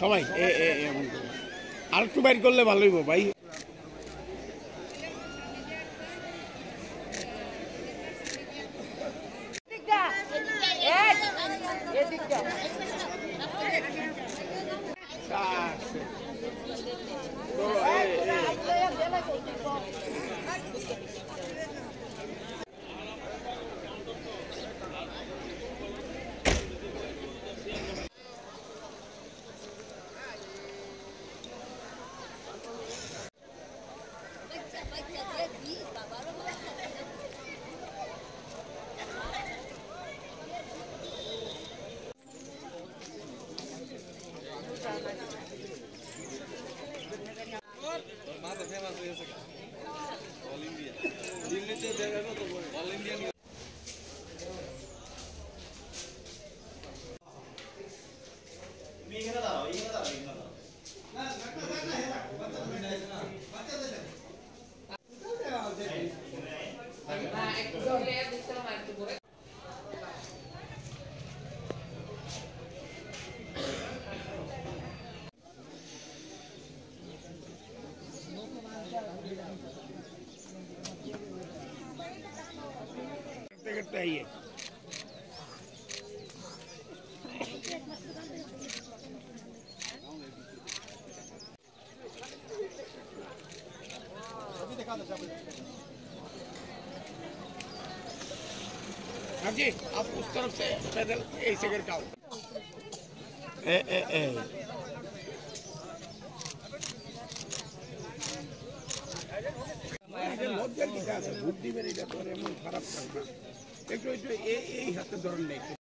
সবাই এমন করে। আর একটু বাইর করলে ভালো হইব ভাই। তুমি এখানে দাঁড়াও এখানে দাঁড়াও এখানে না না आइए हाँ जी आप उस तरफ से पैदल ऐसे करके आओ ए ए ए লজ্জার কি আছে ভোট দিবেন এটা তো আর এমন খারাপ কাজ না একটু একটু এই এই হাতে ধরেন না একটু